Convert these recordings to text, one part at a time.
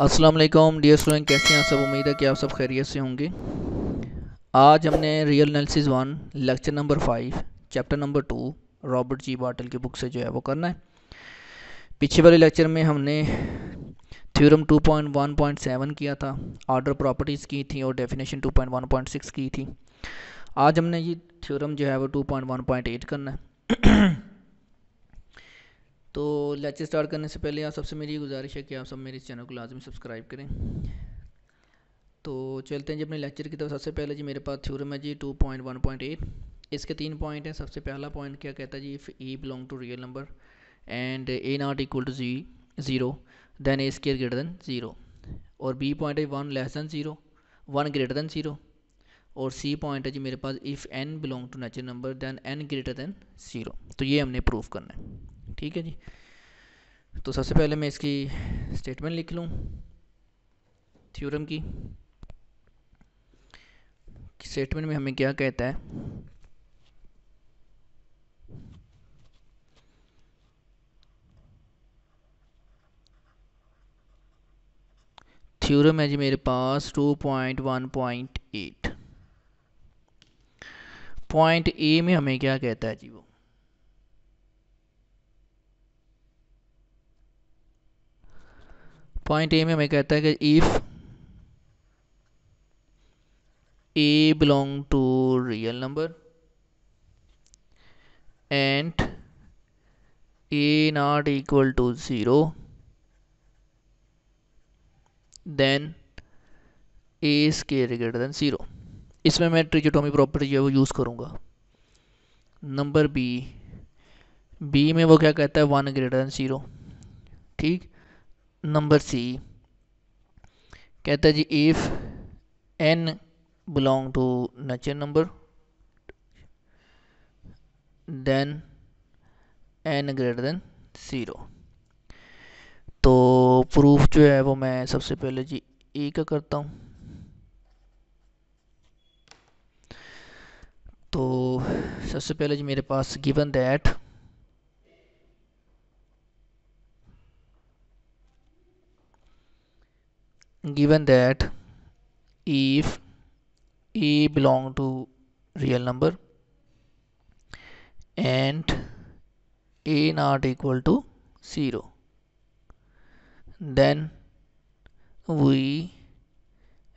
अस्सलाम वालेकुम dear student कैसे हैं आप सब? उम्मीद है कि आप सब खैरियत से होंगे। आज हमने real analysis one lecture number five chapter number two Robert G Bartle की बुक से जो है वो करना है। पीछे वाले लेक्चर में हमने थ्योरम 2.1.7 किया था ऑर्डर प्रॉपर्टीज़ की थी और डेफिनेशन 2.1.6 की थी। आज हमने ये थ्योरम जो है वो 2.1.8 करना है। तो लेक्चर स्टार्ट करने से पहले आप सबसे मेरी ये गुजारिश है कि आप सब मेरे इस चैनल को लाजमी सब्सक्राइब करें। तो चलते हैं जी अपने लेक्चर की तरफ़। सबसे पहले जी मेरे पास थ्योरम है जी 2.1.8 इसके तीन पॉइंट हैं। सबसे पहला पॉइंट क्या कहता है जी if a belong to real number and a not equal to ji zero then a square greater than zero और बी पॉइंट है one less than zero one greater than zero और c point है जी मेरे पास if n belong to natural number than n greater than zero तो ये हमने prove करना है। ठीक है जी। तो सबसे पहले मैं इसकी स्टेटमेंट लिख लूँ थ्योरम की। स्टेटमेंट में हमें क्या कहता है? थ्योरम है जी मेरे पास 2.1.8 पॉइंट ए में हमें क्या कहता है जी वो? पॉइंट ए में हमें कहता है कि if a belong to real number and a not equal to zero then a square greater then zero इसमें मैं ट्रिजोटोमी प्रॉपर्टी जो है वो यूज़ करूँगा। नंबर बी बी में वो क्या कहता है? वन ग्रेटर देन ज़ीरो ठीक? Number c. कहता है जी if n belong to nature number then n greater then zero तो प्रूफ जो है वो मैं सबसे पहले जी ए का करता हूँ। तो सबसे पहले जी मेरे पास given that given that if a belong to real number and a not equal to 0 then we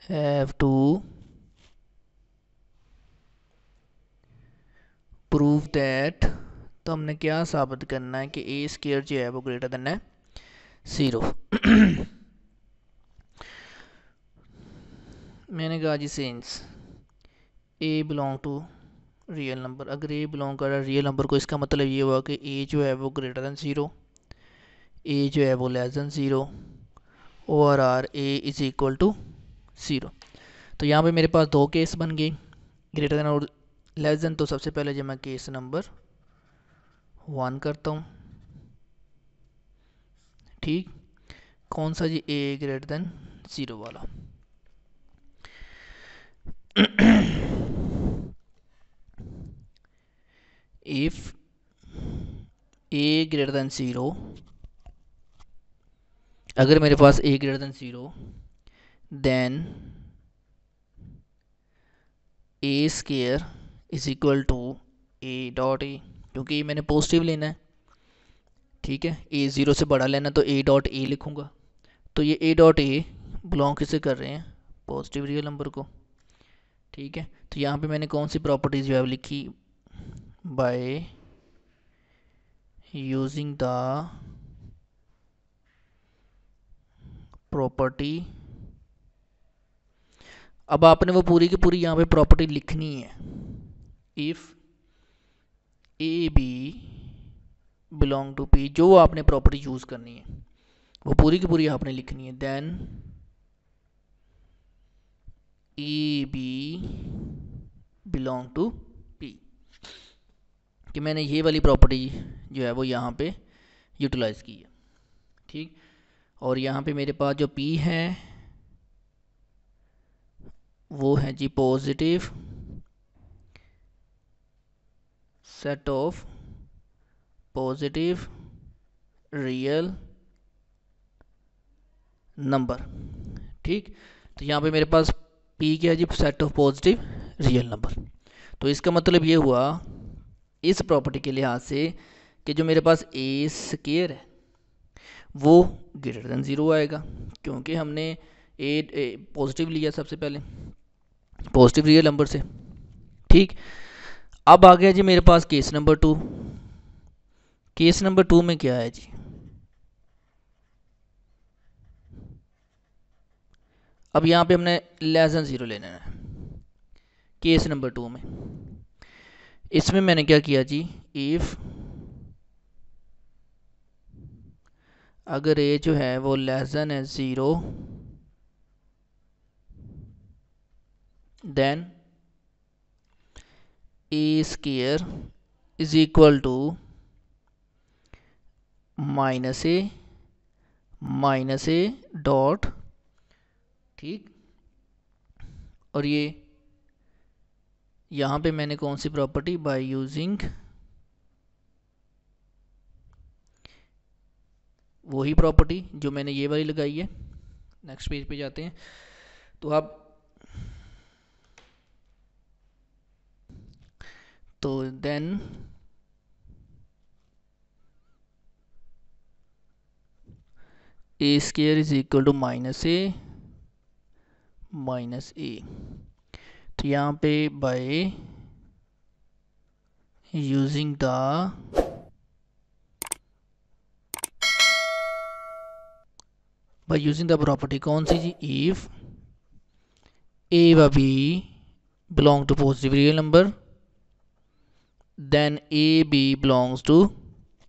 have to prove that तो हमने क्या साबित करना है कि ए स्केयर जो है वो ग्रेटर देन है ज़ीरो मैंने कहा जी since a belong to real number अगर ए बिलोंग कर रहा है रियल नंबर को, इसका मतलब ये हुआ कि ए जो है वो ग्रेटर दैन ज़ीरो ए जो है वो लेस दैन ज़ीरो और or a is equal to zero तो यहाँ पे मेरे पास दो केस बन गए ग्रेटर दैन और लेस दैन तो सबसे पहले जब मैं केस नंबर वन करता हूँ, ठीक? कौन सा जी ए ग्रेटर दैन ज़ीरो वाला? if a greater than zero अगर मेरे पास a greater than zero then a square is equal to a dot a क्योंकि मैंने पॉजिटिव लेना है। ठीक है? A ज़ीरो से बड़ा लेना तो a डॉट ए लिखूँगा। तो ये a डॉट ए बिलोंग किसे कर रहे हैं? पॉजिटिव रियल नंबर को। ठीक है? तो यहाँ पे मैंने कौन सी प्रॉपर्टीज़ जो है लिखी? बाय यूजिंग द प्रॉपर्टी अब आपने वो पूरी की पूरी यहाँ पे प्रॉपर्टी लिखनी है। If a b belong to p जो आपने प्रॉपर्टी यूज़ करनी है, वो पूरी की पूरी आपने लिखनी है। Then a b belong to p कि मैंने ये वाली प्रॉपर्टी जो है वो यहाँ पे यूटिलाइज़ की है। ठीक? और यहाँ पे मेरे पास जो पी है, वो है जी positive set of positive real number ठीक? तो यहाँ पे मेरे पास पी क्या जी set of positive real number तो इसका मतलब ये हुआ, इस प्रॉपर्टी के लिहाज से कि जो मेरे पास ए स्केयर है, वो ग्रेटर देन ज़ीरो आएगा, क्योंकि हमने ए पॉजिटिव लिया सबसे पहले पॉजिटिव रियल नंबर से। ठीक? अब आ गया जी मेरे पास case number two case number two में क्या है जी? अब यहाँ पे हमने लेस देन ज़ीरो लेना है। केस नंबर टू में। इसमें मैंने क्या किया जी? इफ़ अगर ए जो है वो लेस देन है zero then a square is equal to minus a minus a dot ठीक? और ये, यहाँ पे मैंने कौन सी प्रॉपर्टी बाय यूजिंग वही प्रॉपर्टी जो मैंने ये वाली लगाई है। नेक्स्ट पेज पे जाते हैं। तो आप तो then a square is equal to minus a minus a तो यहाँ पे by using the by using the property कौन सी जी? इफ़ ए व b belong to positive real number then a b belongs to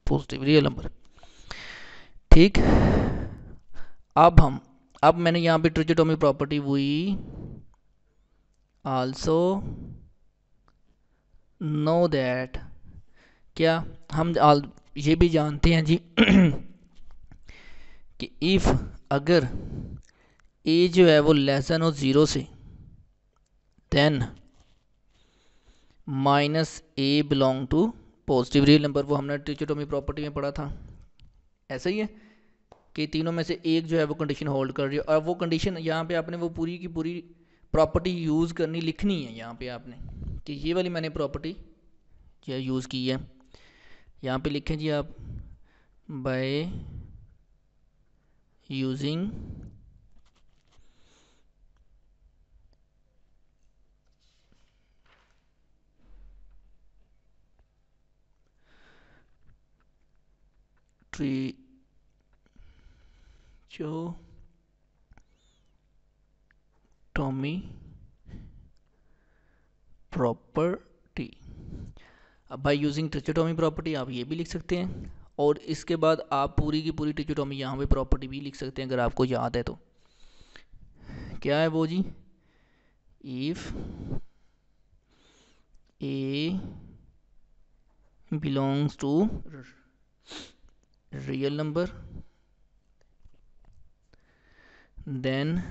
positive real number ठीक? अब हम अब मैंने यहाँ पे ट्रिचोटोमी प्रॉपर्टी हुई। आल्सो नो दैट क्या हम ये भी जानते हैं जी कि इफ़ अगर ए जो है वो लेसन हो ज़ीरो से then minus a belong to positive real number वो हमने ट्रिचोटोमी प्रॉपर्टी में पढ़ा था। ऐसा ही है? कि तीनों में से एक जो है वो कंडीशन होल्ड कर रही है। और वो कंडीशन यहाँ पे आपने वो पूरी की पूरी प्रॉपर्टी यूज़ करनी, लिखनी है यहाँ पे आपने कि ये वाली मैंने प्रॉपर्टी जो यूज़ की है। यहाँ पे लिखें जी आप by using trichotomy property अब बाय यूजिंग ट्रिचोटोमी प्रॉपर्टी आप ये भी लिख सकते हैं और इसके बाद आप पूरी की पूरी ट्रिचोटोमी यहाँ पे प्रॉपर्टी भी लिख सकते हैं अगर आपको याद है तो। क्या है वो जी? If a belongs to real number then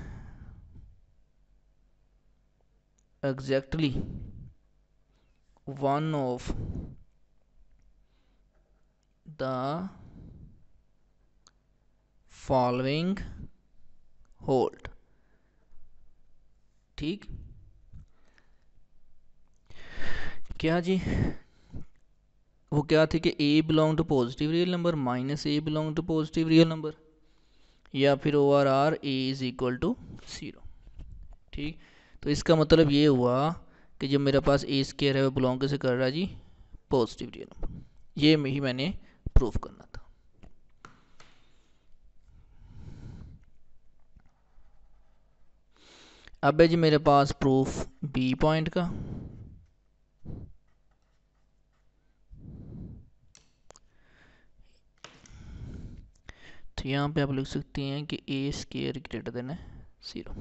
exactly one of the following hold. ठीक? क्या जी? वो क्या थी कि a belong to positive real number minus a belong to positive real number या फिर or or a is equal to zero ठीक? तो इसका मतलब ये हुआ कि जो मेरे पास ए स्केयर है, वो बिलोंग कैसे कर रहा है जी? पॉजिटिव रियल नंबर ये में ही मैंने प्रूफ करना था. अब है जी मेरे पास प्रूफ बी पॉइंट का. तो यहाँ पे आप लिख सकते हैं कि ए स्केयर ग्रेटर देन है ज़ीरो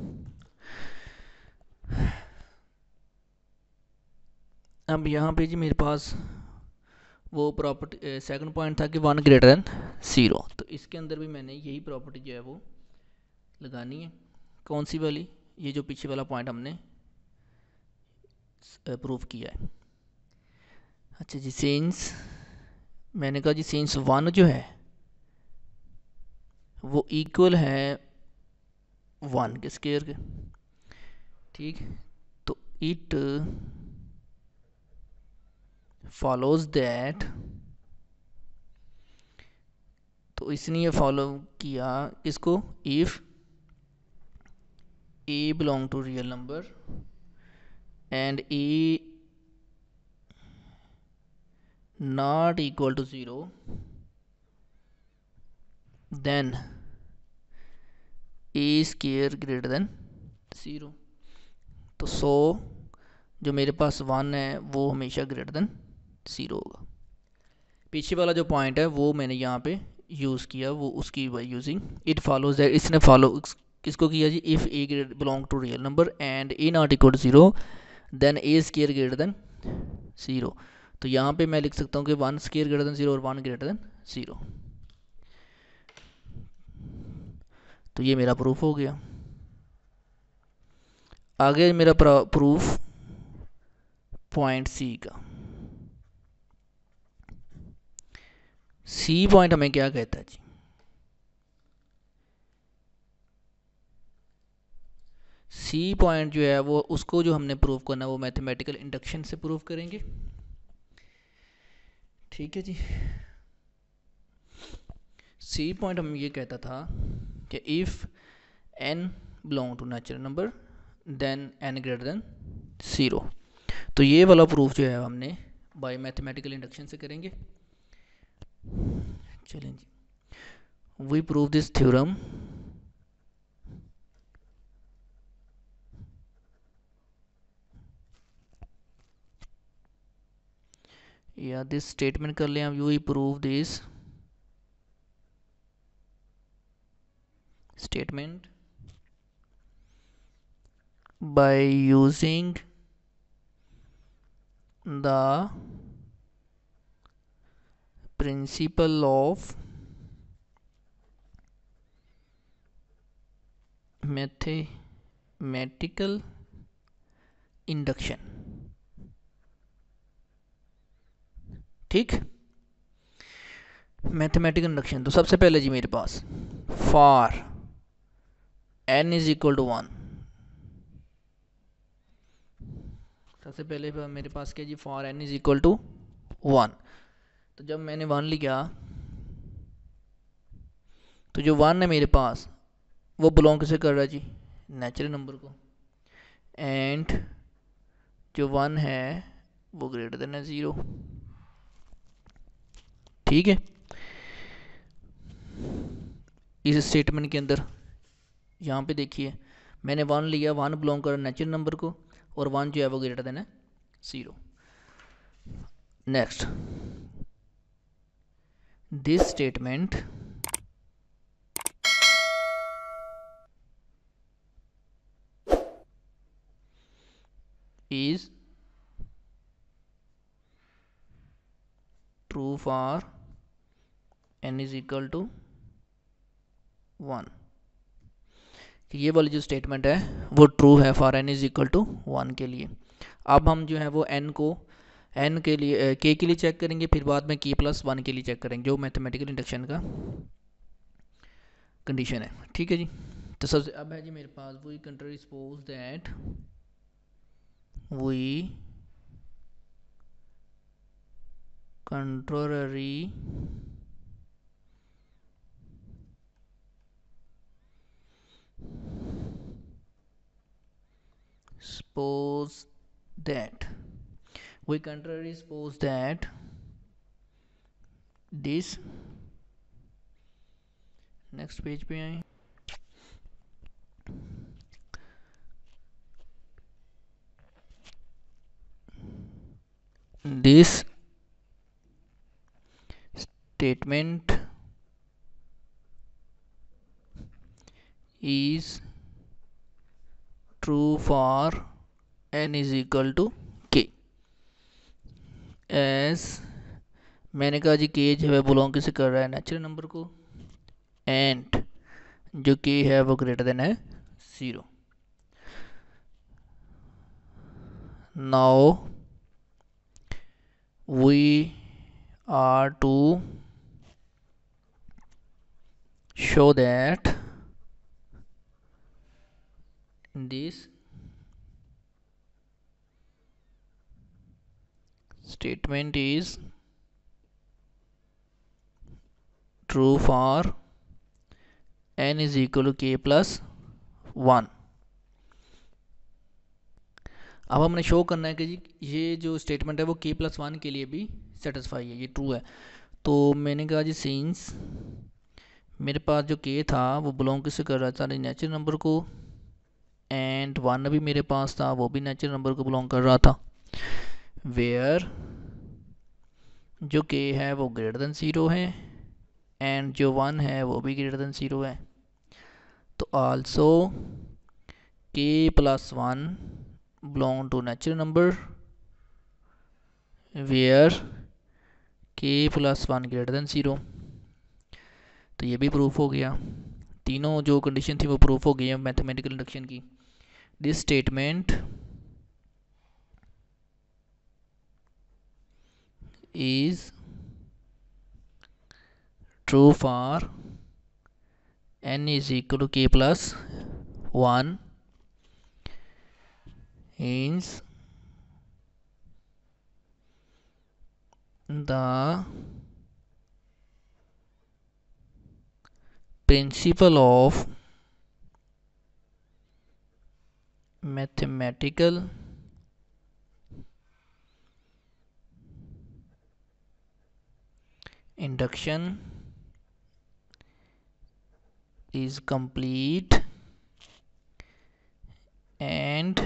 अब यहाँ पे जी मेरे पास वो प्रॉपर्टी सेकंड पॉइंट था कि वन ग्रेटर देन ज़ीरो तो इसके अंदर भी मैंने यही प्रॉपर्टी जो है वो लगानी है। कौन सी वाली? ये जो पीछे वाला पॉइंट हमने प्रूव किया है। अच्छा जी सेंस मैंने कहा जी सेंस वन जो है वो इक्वल है वन के स्केयर के? ठीक? तो इट फॉलोज दैट तो इसने ये फॉलो किया इसको if a belong to real number and a not equal to 0 then a square greater than 0 तो 100 जो मेरे पास वन है, वो हमेशा ग्रेटर देन ज़ीरो होगा। पीछे वाला जो पॉइंट है, वो मैंने यहाँ पे यूज़ किया, वो उसकी by using it follows that इसने फॉलो किसको किया जी? If a great belong to real number and a not equal to zero then a square greater then zero तो यहाँ पे मैं लिख सकता हूँ कि one square greater then zero और वन ग्रेटर देन ज़ीरो तो ये मेरा प्रूफ हो गया। आगे मेरा प्रूफ पॉइंट सी का। सी पॉइंट हमें क्या कहता है जी? सी पॉइंट जो है वो, उसको जो हमने प्रूव करना है वो मैथमेटिकल इंडक्शन से प्रूव करेंगे। ठीक है जी। सी पॉइंट हम ये कहता था कि if n belong to natural number then n greater then zero तो ये वाला प्रूफ जो है हमने बाय मैथमेटिकल इंडक्शन से करेंगे। चलें जी। वी प्रूव दिस थ्योरम या दिस स्टेटमेंट कर लें हम। You prove this statement by using the principle of mathematical induction ठीक मैथमेटिकल इंडक्शन तो सबसे पहले जी मेरे पास for n is equal to one सबसे पहले मेरे पास क्या जी? For n is equal to one तो जब मैंने वन लिया तो जो वन है मेरे पास, वो बिलोंग किसे कर रहा है जी? नेचुरल नंबर को. एंड जो वन है, वो ग्रेटर देन है ज़ीरो ठीक है? इस स्टेटमेंट के अंदर यहाँ पे देखिए, मैंने वन लिया वन बिलोंग कर नेचुरल नंबर को, और वन जो है वो ग्रेटर देन है zero next this statement is true for n is equal to one कि ये वाली जो स्टेटमेंट है, वो ट्रू है for n is equal to one के लिए। अब हम जो है वो एन को एन के लिए के के लिए चेक करेंगे, फिर बाद में के प्लस वन के लिए चेक करेंगे, जो मैथमेटिकल इंडक्शन का कंडीशन है। ठीक है जी? तो सबसे, अब है जी मेरे पास वही कंट्री suppose that we कंट्रोलरी suppose that we contrary suppose that this next page पे आए this statement is true for n is equal to k. एस मैंने कहा जी के जो है बिलोंग किसे कर रहा है? नेचुरल नंबर को। एंड जो के है वो ग्रेटर देन है zero now we are to show that this statement is true for n is equal to k plus one अब हमने शो करना है कि जी, ये जो स्टेटमेंट है वो के प्लस वन के लिए भी सेटिस्फाई है, ये ट्रू है। तो मैंने कहा जी सीन्स मेरे पास जो के था, वो बिलोंग किससे कर रहा था? नेचुरल नंबर को एंड वन भी मेरे पास था, वो भी नेचुरल नंबर को बिलोंग कर रहा था। वेयर जो के है वो ग्रेटर देन ज़ीरो है एंड जो वन है वो भी ग्रेटर देन ज़ीरो है. तो also k plus one belong to natural number where k plus one greater then zero तो ये भी प्रूफ हो गया. तीनों जो कंडीशन थी वो प्रूफ हो गई है मैथमेटिकल इंडक्शन की. This statement is true for n is equal to k plus 1 hence the principle of mathematical induction is complete and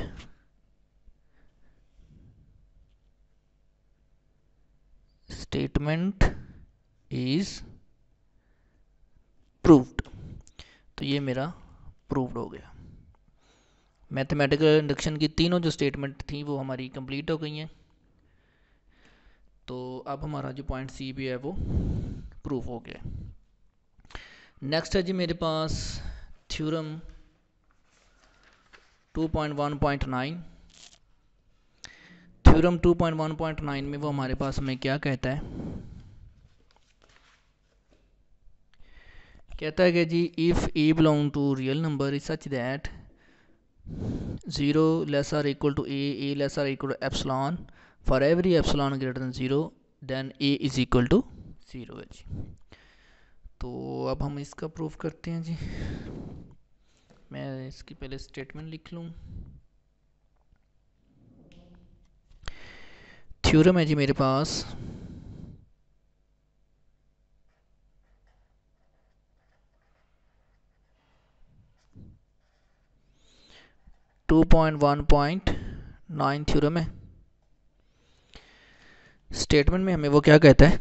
statement is proved तो ये मेरा प्रूव्ड हो गया। मैथमेटिकल इंडक्शन की तीनों जो स्टेटमेंट थी वो हमारी कंप्लीट हो गई हैं। तो अब हमारा जो पॉइंट सी भी है वो प्रूफ हो गया। नेक्स्ट है जी मेरे पास थ्योरम 2.1.9 थ्योरम 2.1.9 में वो हमारे पास हमें क्या कहता है? कहता है कि जी if a belong to real number is such that zero less or equal to a a less or equal to epsilon for every epsilon greater than zero then a is equal to zero है जी तो अब हम इसका proof करते हैं जी। मैं इसकी पहले स्टेटमेंट लिख लूँ। थ्योरम है जी मेरे पास। 2.1.9 थ्योरम है। स्टेटमेंट में हमें वो क्या कहता है?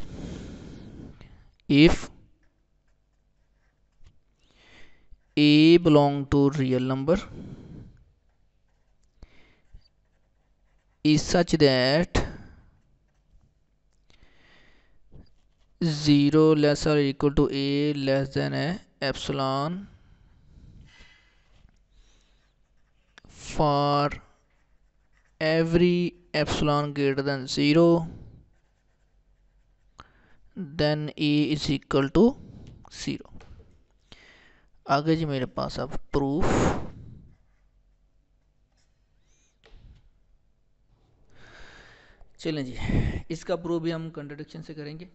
If a belong to real number is such that zero less or equal to a less than epsilon for every epsilon greater than zero then a is equal to 0 आगे जी मेरे पास अब प्रूफ चलें जी, इसका प्रूफ भी हम contradiction से करेंगे।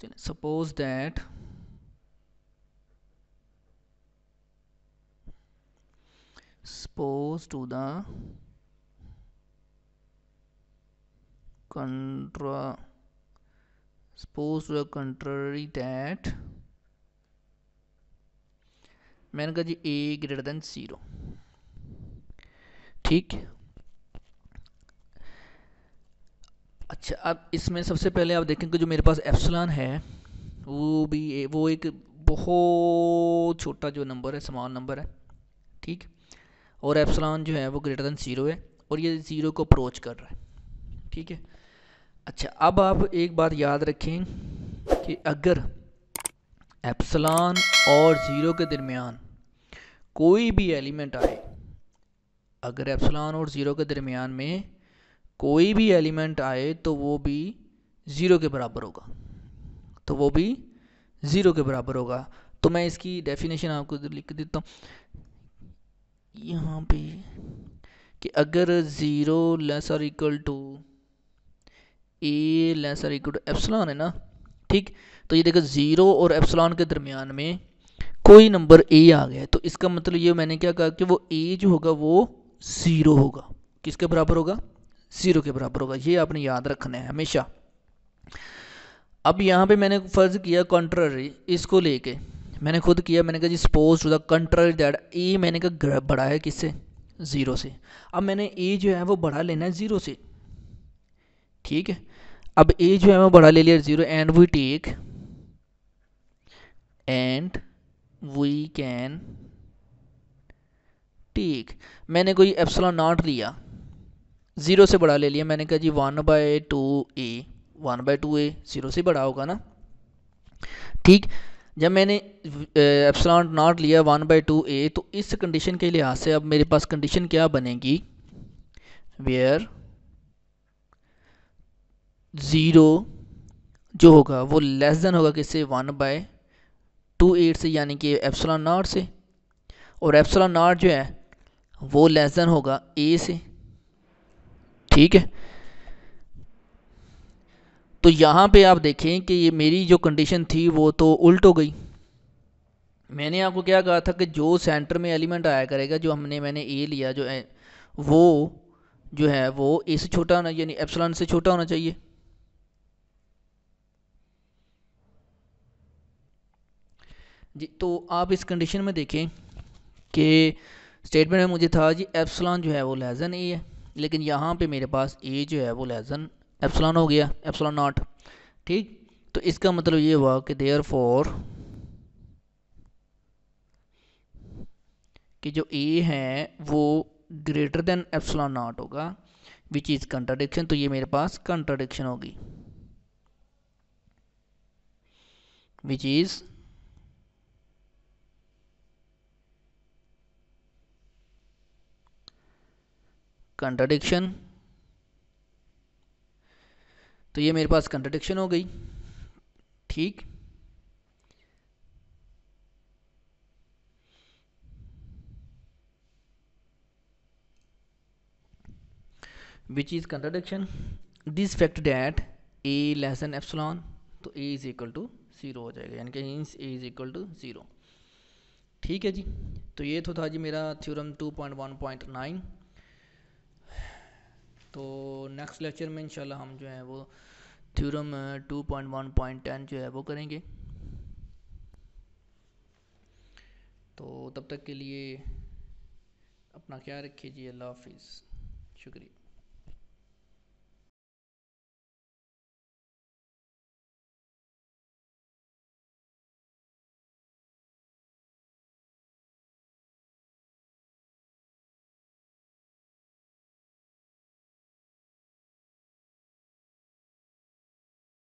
चलें suppose that suppose to the contra suppose to the contrary that मैंने कहा जी ए ग्रेटर देन ज़ीरो ठीक? अच्छा अब इसमें सबसे पहले आप देखेंगे जो मेरे पास एप्सलान है वो भी ए, वो एक बहुत छोटा जो नंबर है समान नंबर है ठीक? और एप्सलॉन जो है वो ग्रेटर देन ज़ीरो है और ये ज़ीरो को अप्रोच कर रहा है ठीक है? अच्छा अब आप एक बात याद रखें कि अगर एप्सलान और ज़ीरो के दरमियान कोई भी एलिमेंट आए, अगर एप्सलान और ज़ीरो के दरमियान में कोई भी एलिमेंट आए तो वो भी ज़ीरो के बराबर होगा। तो वो भी ज़ीरो के बराबर होगा। तो मैं इसकी डेफिनेशन आपको लिख देता हूँ। यहाँ पे कि अगर ज़ीरो लेस और इक्वल टू ए लेस और इक्वल टू एप्सलॉन है ना? ठीक? तो ये देखो ज़ीरो और एप्सलॉन के दरमियान में कोई नंबर ए आ गया तो इसका मतलब ये मैंने क्या कहा कि वो ए जो होगा वो ज़ीरो होगा। किसके बराबर होगा? ज़ीरो के बराबर होगा। ये आपने याद रखना है हमेशा। अब यहाँ पे मैंने फ़र्ज़ किया कंट्ररी इसको लेके। मैंने खुद किया, मैंने कहा जी suppose to the contrary that a मैंने कहा बड़ा है किससे? ज़ीरो से। अब मैंने ए जो है वो बड़ा लेना है ज़ीरो से। ठीक है? अब ए जो है वो बढ़ा ले लिया zero and we take and we can take मैंने कोई एप्सलॉन नॉट लिया। ज़ीरो से बड़ा ले लिया। मैंने कहा जी one by two a one by two a zero से बड़ा होगा ना। ठीक, जब मैंने एप्सलॉन नॉट लिया वन बाई टू ए तो इस कंडीशन के लिहाज से अब मेरे पास कंडीशन क्या बनेगी? वेयर ज़ीरो जो होगा, वो लेस देन होगा किससे? वन बाय टू एट से, यानी कि एप्सलॉन नॉट से। और एप्सलॉन नॉट जो है, वो लेस देन होगा ए से। ठीक है? तो यहाँ पे आप देखें कि ये मेरी जो कंडीशन थी, वो तो उल्ट हो गई। मैंने आपको क्या कहा था कि जो सेंटर में एलिमेंट आया करेगा, जो हमने, मैंने ए लिया, जो है, वो जो है, वो ए से छोटा होना, यानी एप्सलॉन से छोटा होना चाहिए। जी तो आप इस कंडीशन में देखें कि स्टेटमेंट में मुझे था जी एप्सलॉन जो है वो लेजन ए है, लेकिन यहाँ पे मेरे पास ए जो है वो लेजन एप्सलॉन हो गया एप्सलॉन नॉट ठीक? तो इसका मतलब ये हुआ कि देयर फॉर कि जो ए है वो ग्रेटर देन एप्सलॉन नॉट होगा विच इज़ कंट्राडिक्शन तो ये मेरे पास कंट्राडिक्शन होगी विच इज़ कंट्राडिक्शन। तो ये मेरे पास कंट्रडिक्शन हो गई। ठीक। Which is contradiction this fact that a an epsilon तो a is equal to zero हो जाएगा, यानी कि a is equal to zero ठीक है जी। तो ये तो था जी मेरा थ्योरम 2.1.9 तो नेक्स्ट लेक्चर में इंशाल्लाह हम जो है वो थ्योरम 2.1.10 जो है वो करेंगे। तो तब तक के लिए अपना ख्याल रखिए जी, अल्लाह हाफिज़। शुक्रिया।